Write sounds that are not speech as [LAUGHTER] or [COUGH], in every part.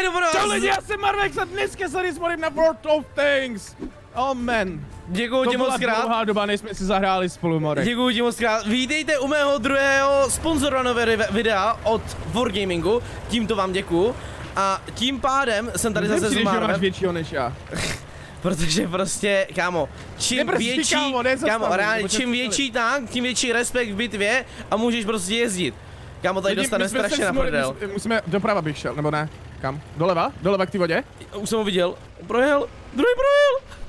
Edu, pro Čau vás. lidi, já jsem Marvex a dneska se rozmorím na World of Tanks. Oh man. Děkuju To ti moc krát. dlouhá doba, než jsme si zahráli spolu, Marek. Děkuji ti moc krát. Vítejte u mého druhého sponzorovaného videa od Wargamingu. Tímto vám děkuju. A tím pádem jsem tady zase s Marvem, většího než já. [LAUGHS] protože prostě, kámo, čím Nebrzdí, větší, kámo, kámo, reálně, čím větší tank, tím větší respekt v bitvě a můžeš prostě jezdit. Kámo, tady dostane strašně na prdel. Musíme, doprava bych šel, nebo ne? Kam? Doleva? Doleva k té vodě? Už jsem ho viděl. Projel, druhý projel.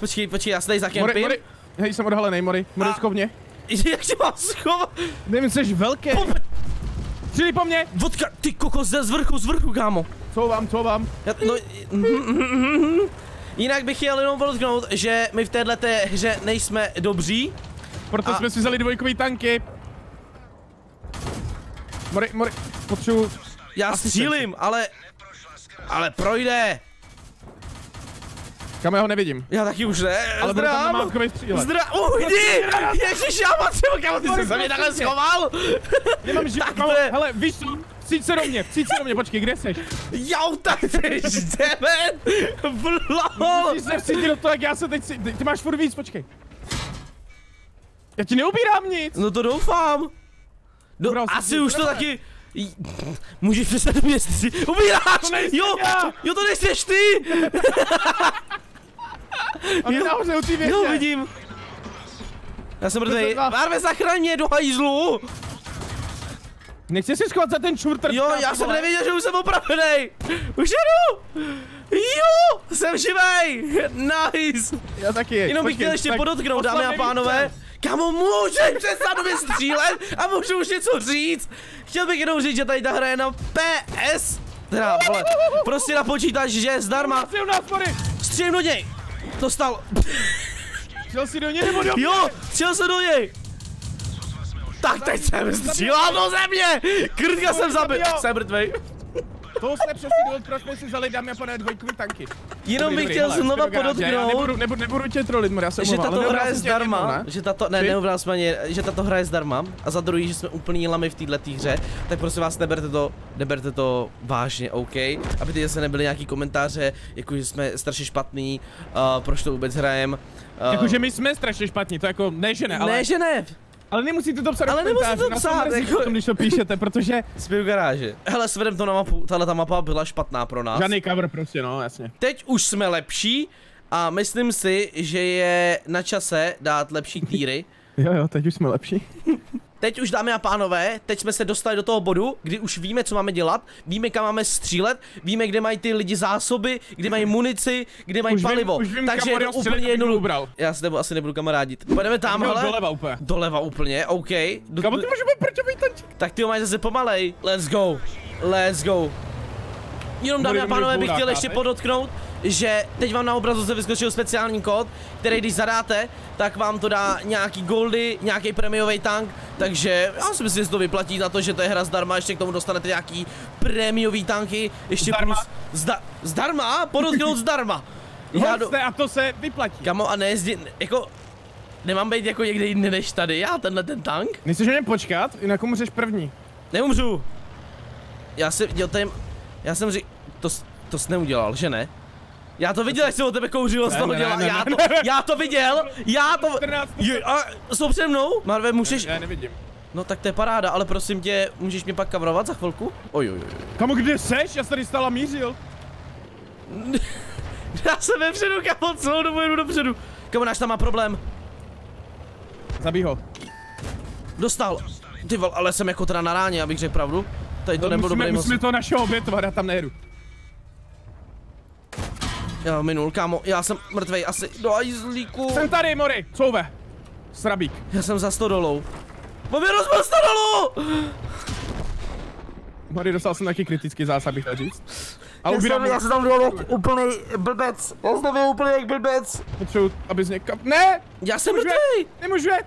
Počkej, počkej, já se tady Mori, zakempím. Mori. Hej, jsem odhalený, Mori. Mori, A- schovně. [LAUGHS] Jak tě mám schovat? Nevím, jsi velký. Přijdi po mně. Vodka, ty kokos, z vrchu, z vrchu, kámo. Co vám, co vám? Já, no. [LAUGHS] Jinak bych chtěl jenom podotknout, že my v této hře nejsme dobří. Proto A- jsme si vzali dvojkový tanky. Mori, Mori, potřebuji... Já Asi střílím, ale... Ale projde. Kam já ho nevidím. Já taky už ne. Ale budu tam Zdrám. střílet. Zdra... Ujdi! Ježiš, já mám třeba, kámo, ty jsi se mě takhle schoval. Nemám život, Tak mám, to je- hele, víš co? Cíť se do mě, cíť se do mě, počkej, kde seš? Jau, tak ty jdeme. Blol. Když se vcítit do toho, jak já se teď, si- ty, ty máš furt víc, počkej. Já ti neubírám nic. No to doufám. Do, jsi asi si, už to taky... Můžeš přestat mě! To nejsem Jo! já! Jo, to nejseš ty! [LAUGHS] A Jo. nahoře u té. Jo, vidím. Já jsem mrtvej. Marve, zachraň mě do hajzlu! Nechci si schovat za ten čurtr. Jo, já jsem nevěděl, že už jsem opravený. Už jedu! Jo, jsem živej! Nice! Já taky. Jenom bych Počkej, chtěl ještě podotknout, dámy a pánové. výstřel. Kamo, můžeš přestat mě střílet a můžu už něco říct. Chtěl bych jenom říct, že tady ta hra je na PS. Teda, vole, prostě na počítač, že je zdarma. Střílím do něj. Dostal. Šel jsi do něj nebo do Jo, střel se do něj. Tak teď jsem střílel do země. Krtka jsem zabil. Jsem mrtvej. To jsme přesně důvod, proč jsme si vzali dámy a pánové dvojkový tanky. Jenom Dobrý, bych dobrý, chtěl hele, znova do garáže, Já podotknout, nebudu, nebudu, nebudu tě trolit, Mori, já se že tato hra je zdarma, ne? že tato, ne, jsem ani, že tato hra je zdarma a za druhý, že jsme úplný lamy v této hře, tak prosím vás neberte to, neberte to vážně, OK? Aby ty zase nebyly nějaký komentáře, jako že jsme strašně špatný, uh, proč to vůbec hrajem. Uh, Jakože my jsme strašně špatní, to jako, ne že ne, ale, Ne, že ne, ale nemusíte to psát Ale nemusíte to psát, jako- potom, když to píšete, protože [LAUGHS] v garáži. Hele, svedem to na mapu, tahle ta mapa byla špatná pro nás. žádný cover prostě, no, jasně. Teď už jsme lepší a myslím si, že je na čase dát lepší týry. [LAUGHS] Jo, jo, teď už jsme lepší. [LAUGHS] Teď už dámy a pánové, teď jsme se dostali do toho bodu, kdy už víme, co máme dělat, víme, kam máme střílet, víme, kde mají ty lidi zásoby, kde mají munici, kde mají Už vím- palivo. už vím, Takže je úplně ubral. Já s tebou asi nebudu kamarádit. Půjdeme tam, hele. doleva úplně. Doleva úplně, OK. Do, Kámo, ty můžu být prčový tančík. tak ty ho máš zase pomalej. Let's go. Let's go. Jenom dámy a pánové bych chtěl ještě podotknout, že teď vám na obrazu se vyskočil speciální kód, který když zadáte, tak vám to dá nějaký goldy, nějaký prémiový tank, takže já si myslím, že se to vyplatí na to, že to je hra zdarma, ještě k tomu dostanete nějaký prémiový tanky, ještě Zdarma? plus, zda, zdarma, podotknout zdarma. [LAUGHS] Já do, a to se vyplatí. kamo a nejezdit, jako, nemám být jako někde jinde než tady, já tenhle ten tank, Nechceš na něm počkat, jinak umřeš první. Neumřu. Já jsem viděl tady, já jsem řík, to, s- to jsi neudělal, že ne? Já to viděl, jak jsem o tebe kouřil z toho ne, já, to, já to viděl, já to, 14 je, a jsou přede mnou? Marve, můžeš, Já nevidím. no tak to je paráda, ale prosím tě, můžeš mě pak kavrovat za chvilku? Oj, oj, oj. Kamo, kde seš? Já jsem tady stál a mířil. [LAUGHS] Já jsem vepředu, kamo, celou dobu jedu dopředu. Kamo, náš tam má problém, Zabij ho. dostal. Ty vol, ale jsem jako teda na ráně, abych řekl pravdu. Tady to nebyl No, musíme, dobrý moc. musíme to našeho obětovat, já tam nejedu. Já minul, kámo, já jsem mrtvej asi do ajzlíku. Jsem tady, Mori, couve. Srabík. Já jsem za stodolou. Mám je rozbil stodolu! Mori, dostal jsem taky kritický zásah, bych říct. A Já ubírám, jsem, já jsem tam byl jak úplný blbec. Já jsem tam byl úplný jak blbec. potřebuji, abys někam... Ne! Já jsem Nemůžu mrtvý. jet! Nemůžu jet!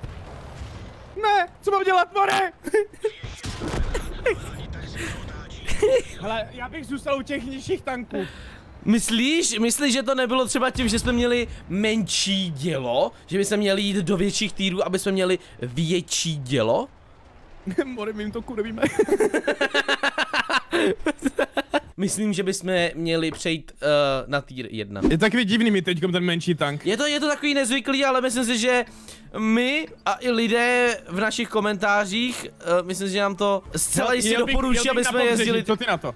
Ne! Co mám dělat, Mori? [LAUGHS] [LAUGHS] Hele, já bych zůstal u těch nižších tanků. Myslíš, myslíš, že to nebylo třeba tím, že jsme měli menší dělo? Že bychom měli jít do větších týrů, aby jsme měli větší dělo? [LAUGHS] Mori, my jim to kurvíme. [LAUGHS] Myslím, že bychom měli přejít uh, na tier 1. Je takový divný mi teď ten menší tank. Je to, je to takový nezvyklý, ale myslím si, že my a i lidé v našich komentářích, uh, myslím si, že nám to zcela jistě doporučí, aby jsme jezdili. Co ty na to?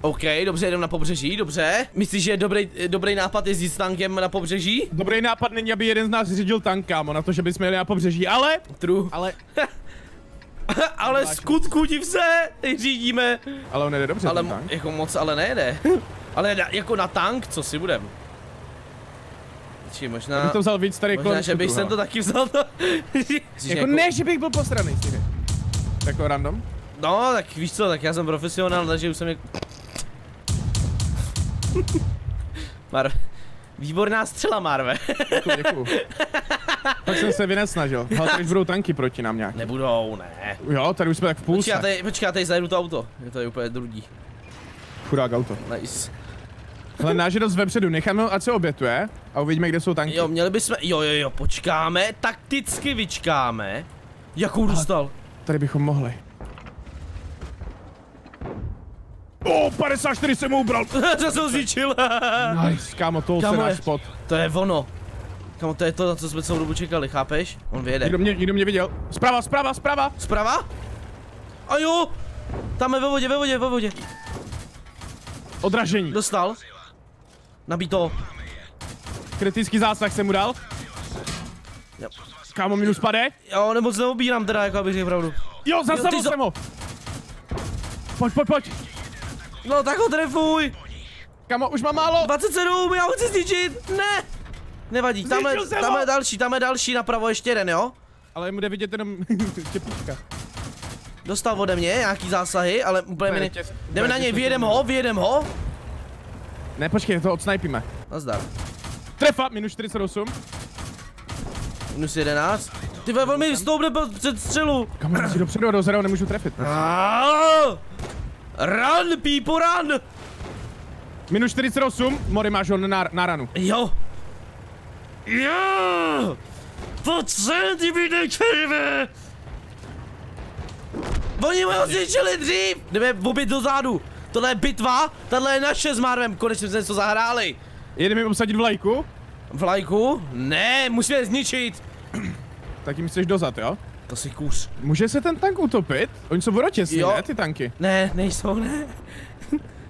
OK, dobře, jedem na pobřeží, dobře. Myslíš, že je dobrý, dobrý nápad jezdit s tankem na pobřeží? Dobrý nápad není, aby jeden z nás řídil tank, kámo, na to, že bychom jeli na pobřeží, ale... True. Ale... [LAUGHS] [LAUGHS] ale skutku div se řídíme. Ale on jede dobře, Ale tank. jako moc ale nejede. [LAUGHS] ale na, jako na tank, co si budem? Či možná, Bych to vzal víc tady možná, kolem že bych jsem to taky vzal to. [LAUGHS] Jako ne, že bych byl posraný. Jako random? No, tak víš co, tak já jsem profesionál, takže už jsem jak... Mar... Výborná střela, Marve. Děkuju, děkuju. Tak jsem se vynesnažil. Ale tady už budou tanky proti nám nějak. Nebudou, ne. Jo, tady už jsme tak v půlce. Počkej, tady, počkej, tady zajedu to auto. Je to je úplně drudí. Chudák auto. Nice. Hele, náš je dost vepředu, necháme ho, ať se obětuje a uvidíme, kde jsou tanky. Jo, měli bychom, jo, jo, jo, počkáme, takticky vyčkáme. Jakou dostal? Tady bychom mohli. O, 54 jsem mu ubral. [LAUGHS] Já jsem zničil. Nice, kámo, toho se Kámo, náš je- spot. to je ono. Kamo, to je to, na co jsme celou dobu čekali, chápeš? On vyjede. Někdo mě, někdo mě viděl. Zprava, zprava, zprava. Zprava? A jo! Tam je ve vodě, ve vodě, ve vodě. Odražení. Dostal. Nabít to. Kritický zásah jsem mu dal. Jo. Kámo, minus pade. Jo, nebo se neobírám teda, jako abych řekl pravdu. Jo, zastavil jsem ho. Pojď, pojď, pojď. No tak ho trefuj! Kámo, už mám málo. 27, já ho chci zničit! Ne! Nevadí, tam je, tam je další, tam je další napravo ještě jeden, jo? Ale mu jde vidět jenom [LAUGHS] těpička. Dostal ode mě nějaký zásahy, ale úplně mi ne... Jdeme na něj, vyjedem ho, vyjedem ho. Ne, počkej, to odsnajpíme. Nazdar. Trefa, minus 48. Minus 11. Ty vole, velmi stoupne před střelu. Kámo, jsi dopředu a dozadu nemůžu trefit. Run, people, run! Minus 48, Mori máš ho na, na ranu. Jo. Jo! Pojď sem, ty vydečerivé! Oni mu ho zničili dřív! Jdeme obět do zádu. Tohle je bitva, tohle je naše s Marvem, konečně jsme něco zahráli. Jede mi obsadit vlajku, Vlajku? Ne, musíme je zničit. tak jim chceš dozad, jo? To si kůř. Může se ten tank utopit? Oni jsou vodotěsní, Jo. ne, ty tanky? Ne, nejsou, ne.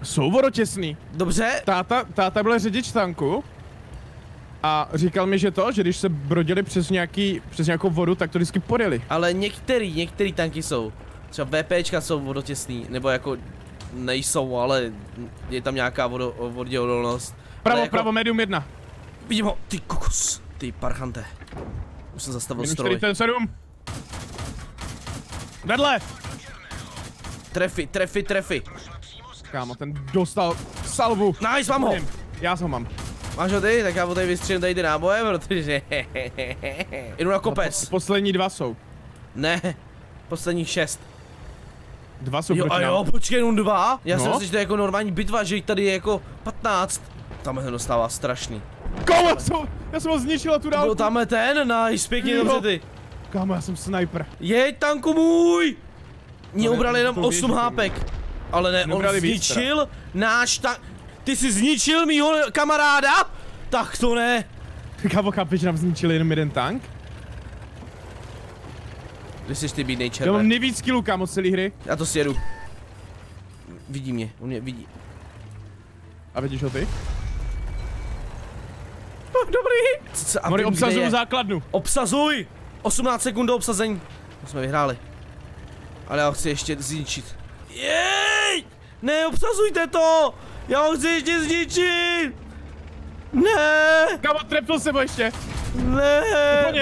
Jsou vodotěsní. Dobře, Táta, táta byl řidič tanku a říkal mi, že to, že když se brodili přes, nějaký, přes nějakou vodu, tak to vždycky podjeli. ale některý, některý tanky jsou. Třeba VPčka jsou vodotěsný, nebo jako nejsou, ale je tam nějaká vodo, voděodolnost. Pravo, jako- pravo, medium 1. Vidím ho, ty kokos, ty parchante. Už jsem zastavil Minus stroj. 47. Vedle! Trefy, trefy, trefy. Kámo, ten dostal salvu. Nice, mám ho. Já ho mám. Máš ho ty? Tak já tady vystřelím tady ty náboje, protože... [LAUGHS] Jdu na kopec. Poslední dva jsou. Ne, posledních šest. Dva jsou Jo proti a jo, počkej, jenom dva? Já No. jsem si, že to je jako normální bitva, že jich tady je jako 15. Tam se dostává strašný. Kámo, já jsem, já jsem ho zničil a tu Byl dálku. tam ten, nice, pěkně dobře ty. Kámo, já jsem sniper. Jeď tanku můj! Mě To ne- ubral jenom to 8 větší, hápek. Ale ne, on zničil náš tank. Ty jsi zničil mýho kamaráda? Tak to ne. Kámo, chápeš, že nám zničili jenom jeden tank? Ty jsi ty bídnej Já červen. mám nejvíc killů, kámo, z celé hry. Já to sjedu. Vidí mě, on mě vidí. A vidíš ho ty? Dobrý. Co, a Mori, kde obsazuju základnu. Obsazuj! 18 sekund do obsazení. To jsme vyhráli. Ale já ho chci ještě zničit. Jej! Ne, obsazujte to! Já ho chci ještě zničit! Ne! Kámo, trepnul jsem ho ještě. Ne!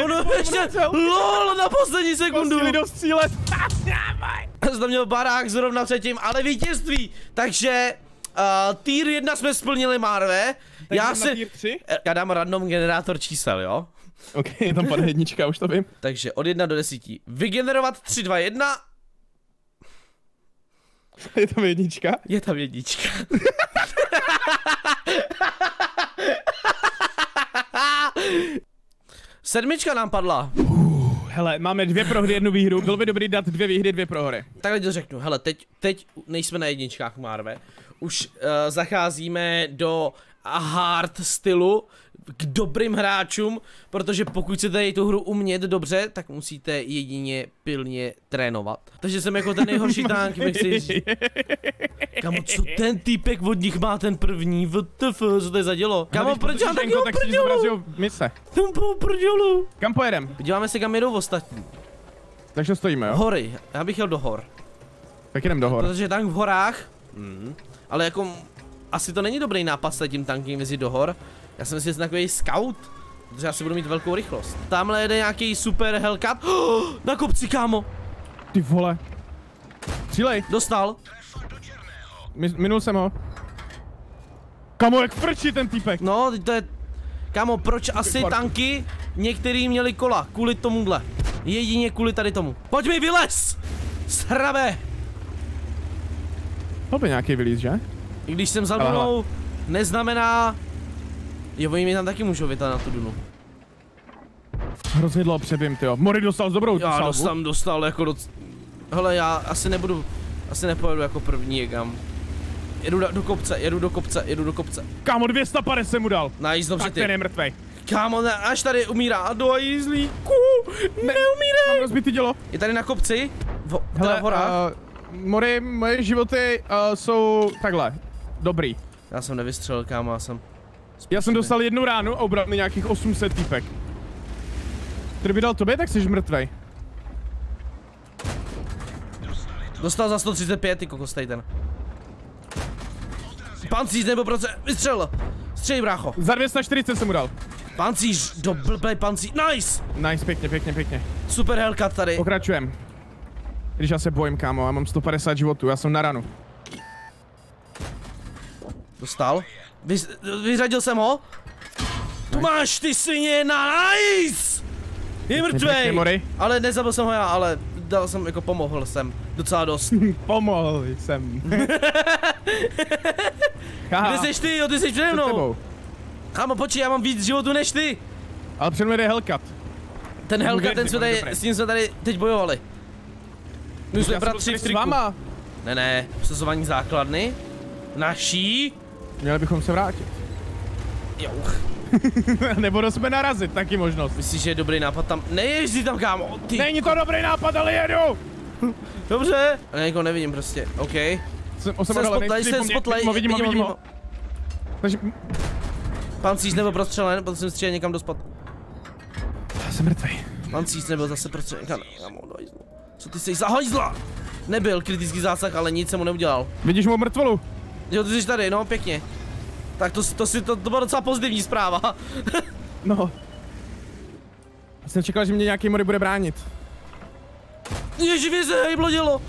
Ono ještě... LOL na poslední sekundu! Museli dostřílet. [LAUGHS] Jsem tam měl barák zrovna předtím, ale vítězství! Takže... Uh, tier 1 jsme splnili, Marve. Já si... Eh, Já dám random generátor čísel, jo? Ok, je tam padne jednička, už to vím. [LAUGHS] Takže od 1 do 10. Vygenerovat 3, 2, 1. Je tam jednička. Je tam jednička. [LAUGHS] Sedmička nám padla. Hele, máme dvě prohry, jednu výhru. Bylo by dobrý dát dvě výhry, dvě prohry. Takhle to řeknu, hele, teď, teď nejsme na jedničkách, Marve. Už uh, zacházíme do hard stylu k dobrým hráčům, protože pokud chcete tu hru umět dobře, tak musíte jedině pilně trénovat. Takže jsem jako ten nejhorší [LAUGHS] tank, myslíš? Kamo, co ten týpek od nich má ten první? WTF, co to je za dělo? Kamo, proč já takového tak prdělu? mise. Tam po prdělu. Kam pojedem? Podíváme se, kam jedou ostatní. Takže stojíme, jo? Hory, já bych jel do hor. Tak jdem do hor. Protože tank v horách, mm, ale jako asi to není dobrý nápad s tím tankem jezdit do hor. Já jsem si takový scout, protože já si budu mít velkou rychlost. Tamhle jede nějaký super Hellcat. Oh, [GASPS] na kopci, kámo. Ty vole. Střílej. Dostal. Mi- Minul jsem ho. Kamo, jak frčí ten týpek. No, to je... Kámo, proč asi Parku. tanky některý měli kola? Kvůli tomuhle. Jedině kvůli tady tomu. Pojď mi vylez! Srabe! To by nějaký vylíz, že? I když jsem za Aha. dunou, neznamená... Jo, oni mi tam taky můžou vytat na tu dunu. Hrozně dlouho přebím, tyjo. Mori dostal dobrou Já salvu. dostal, dostal jako doc... Hele, já asi nebudu, asi nepojedu jako první někam. Jedu do, do kopce, jedu do kopce, jedu do kopce. Kámo, 250 jsem mu dal. Nice, dobře Tak ten je ty. mrtvej. Kámo, ne, až tady umírá a do jízlíku. Mám Neumírá. rozbitý dělo. Je tady na kopci, v, teda v horách. uh, Mori, moje životy uh, jsou takhle. Dobrý. Já jsem nevystřelil, kámo, já jsem... Já jsem dostal jednu ránu a ubral mi nějakých 800 týpek. Který by dal tobě, tak jsi mrtvej. Dostal za 135, ty kokos, ten. Pancíř nebo proce, vystřelil. Střelj, brácho. Za 240 jsem mu dal. Pancíř, do blbej pancíř, nice. Nice, pěkně, pěkně, pěkně. Super Hellcat tady. Pokračujem. Když já se bojím, kámo, já mám 150 životů, já jsem na ranu. Dostal. Vy, vyřadil jsem ho. Tu máš ty svině, nice! Je mrtvej! Ale nezabil jsem ho já, ale dal jsem, jako pomohl jsem. Docela dost. [LAUGHS] Pomohl jsem. [LAUGHS] Kde jsi ty, jo, ty jsi přede před mnou. Kámo, počkej, já mám víc životu než ty. Ale před mnou jde Hellcat. Ten Helka, ten jsme tady, s ním jsme tady teď bojovali. My jsme bratři v triku. Ne, ne, přesování základny. Naší. Měli bychom se vrátit. Jo, [LAUGHS] Nebo jsme narazit, taky možnost. myslíš, že je dobrý nápad tam? Nejezdí tam, kámo, ty. Není to dobrý nápad, ale jedu! Dobře. Já někoho nevidím prostě, OK. Jsem, jsem spotlej, vidím jsem spotlej, vidím ho, vidím vidím. Takže, Pancíř nebyl prostřelen, protože jsem střílel někam do spad. já jsem mrtvej. Pancíř nebyl zase prostřelen, někam, kámo, do hajzlu. Co ty jsi za hajzla? Nebyl kritický zásah, ale nic jsem mu neudělal. Vidíš mou mrtvolu? Jo, ty jsi tady, no, pěkně. Tak to, to, si, to, to byla docela pozitivní zpráva. [LAUGHS] No. Já jsem čekal, že mě nějaký mori bude bránit. Ježiši, se hejblo dělo.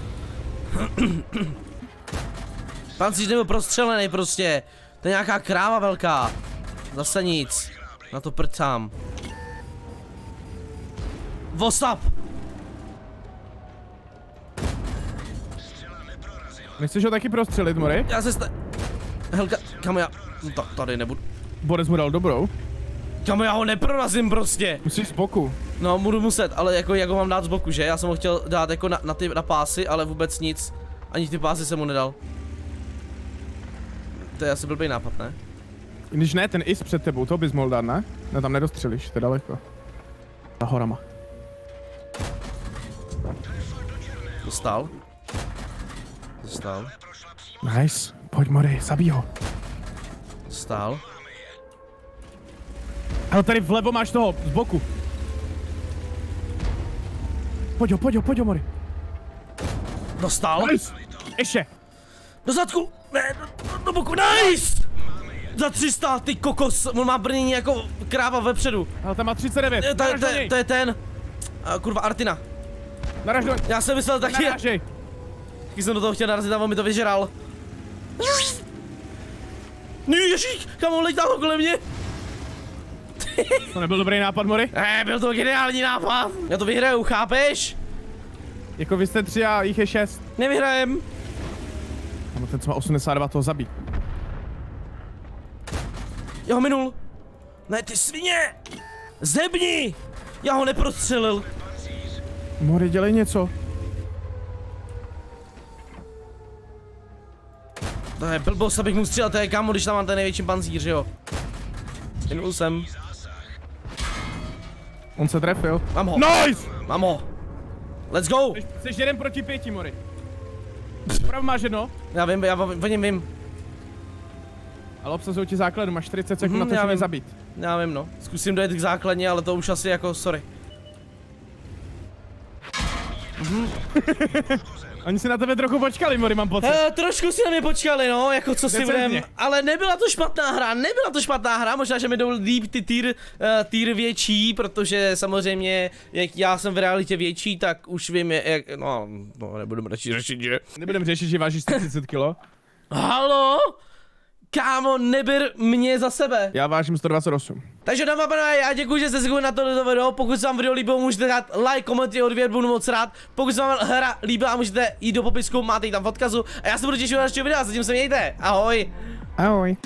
Pancíř nebyl prostřelený prostě. To je nějaká kráva velká. Zase nic. Na to prcám. Vostap! Nechceš ho taky prostřelit, mori? Já se sta... Helka, kam já... No, tak tady nebudu. Boris mu dal dobrou. Kam já ho neprorazím prostě. Musíš z boku. No, budu muset, ale jako jak ho mám dát z boku, že? Já jsem ho chtěl dát jako na, na ty na pásy, ale vůbec nic. Ani ty pásy jsem mu nedal. To je asi blbý nápad, ne? Když ne, ten is před tebou, to bys mohl dát, ne? No tam nedostřelíš, to je daleko. Za horama. Dostal. Dostal. Nice. Pojď, mori, zabij ho. Dostal. Ale tady vlevo máš toho, z boku. Pojď ho, pojď ho, pojď ho, mori. Dostal. Nice. Ještě. Do zadku. Ne, do, do, boku. Nice! Za 300, ty kokos. On má brnění jako kráva vepředu. Ale tam má 39. To, to, je ten. A, kurva, Artina. Naraž Já jsem myslel taky, Narážej. Taky jsem do toho chtěl narazit a on mi to vyžral. No ježíš, kam on letěl kolem mě? To nebyl dobrý nápad, mori. Ne, byl to geniální nápad. Já to vyhraju, chápeš? Jako vy jste tři a jich je šest. Nevyhrajem. Ano, ten co má 82, toho zabí. Já ho minul. Ne, ty svině! Zebni! Já ho neprostřelil. Mori, dělej něco. To je blbost, abych mu střílel, to je kámo, když tam mám ten největší panzíř, jo. Minul jsem. On se trefil. Mám ho, Nice! mám ho. Let's go! Jsi, jsi jeden proti pěti, Mori. Prav máš jedno, Já vím, já o něm vím. ale obsazují ti základu, máš 40 sekund Mhm, na to, že zabít. Já vím, no. Zkusím dojet k základně, ale to už asi jako, sorry. [LAUGHS] Oni si na tebe trochu počkali, Mori, mám pocit. Uh, trošku si na mě počkali, no, jako co si budem, ale nebyla to špatná hra, nebyla to špatná hra, možná, že mi jdou líp ty týr, uh, týr větší, protože samozřejmě, jak já jsem v realitě větší, tak už vím, jak, no, no nebudeme radši řešit, že? Nebudem řešit, že vážíš 130 kilo. Halo? Kámo, neber mě za sebe. Já vážím 128. Takže dámy a pánové, já děkuji, že jste se na tohle video. Pokud se vám video líbilo, můžete dát like, komenty, odběr, budu moc rád. Pokud se vám hra líbila, můžete jít do popisku, máte ji tam v odkazu. A já se budu těšit na dalšího videa, zatím se mějte. Ahoj. Ahoj.